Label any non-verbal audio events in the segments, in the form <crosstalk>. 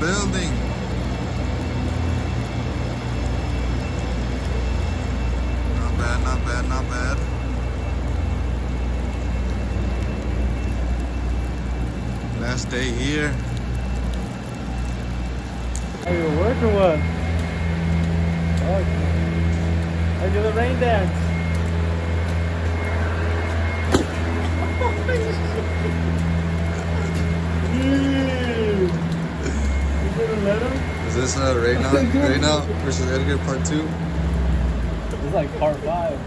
building. Not bad, not bad, not bad. Last day here. Are you work or what? Oh, I do the rain dance. Is this uh, right now? Right now versus Edgar part two? This is like part five.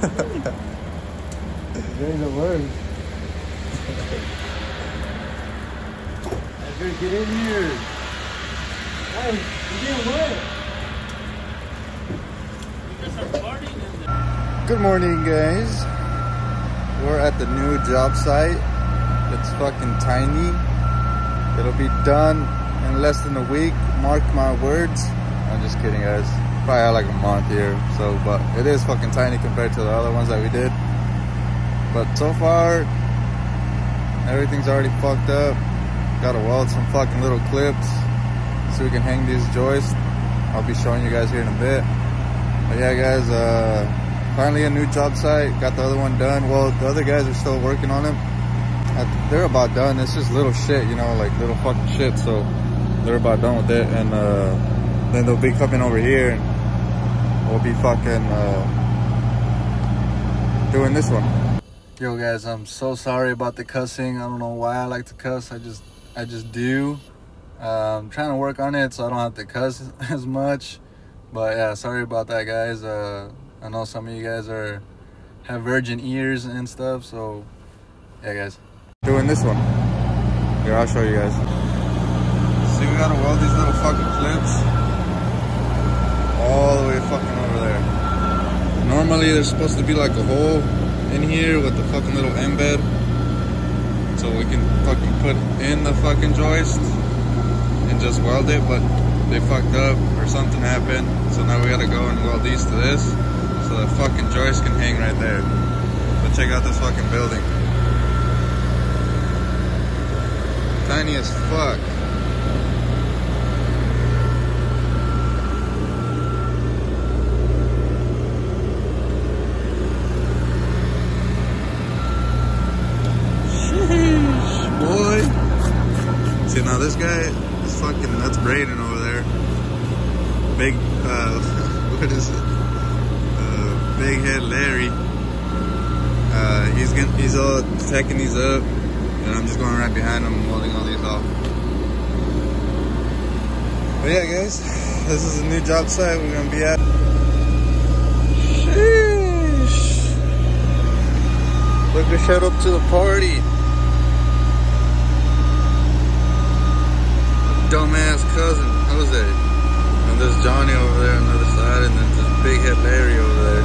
<laughs> There's the word. Edgar, get in here. Hey, you're getting wet. Good morning, guys. We're at the new job site. It's fucking tiny. It'll be done in less than a week. Mark my words. I'm just kidding, guys. Probably like a month here. So, but it is fucking tiny compared to the other ones that we did. But so far, everything's already fucked up. Gotta weld some fucking little clips so we can hang these joists. I'll be showing you guys here in a bit. But yeah, guys, uh, finally a new job site. Got the other one done. Well, the other guys are still working on it. They're about done. It's just little shit, you know, like little fucking shit. So they're about done with it. And uh, then they'll be coming over here and we'll be fucking uh, doing this one. Yo, guys, I'm so sorry about the cussing. I don't know why I like to cuss. I just, I just do. Uh, I'm trying to work on it so I don't have to cuss <laughs> as much. But yeah, sorry about that, guys. Uh, I know some of you guys are have virgin ears and stuff, so yeah, guys. Doing this one. Here, I'll show you guys. We gotta weld these little fucking clips all the way fucking over there. Normally, there's supposed to be like a hole in here with the fucking little embed, so we can fucking put in the fucking joist and just weld it, but they fucked up or something happened. So now we gotta go and weld these to this so the fucking joist can hang right there. But check out this fucking building. Tiny as fuck. Now this guy is fucking that's Braden over there. Big uh <laughs> what is it? Uh big head Larry. Uh he's gonna he's all taking these up and I'm just going right behind him holding all these off. But yeah guys, this is a new job site we're gonna be at. Sheesh. Look who showed up to the party. Dumbass cousin, Jose. And there's Johnny over there on the other side, and then big head Larry over there.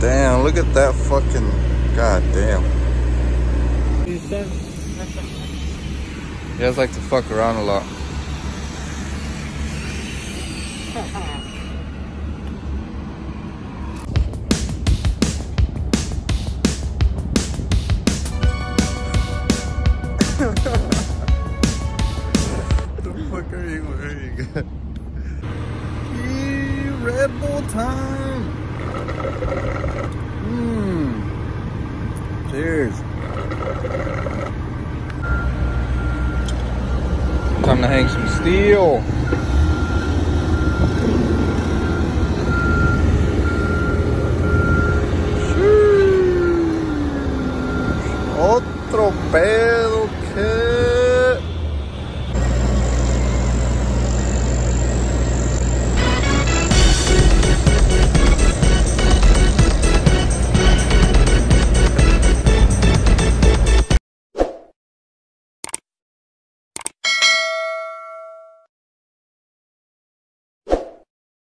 Damn, look at that fucking, god damn. You guys like to fuck around a lot. <laughs> Bull time. Mmm. Cheers. Time to hang some steel. Otro que